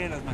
estrelas na